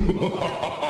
Ha ha ha!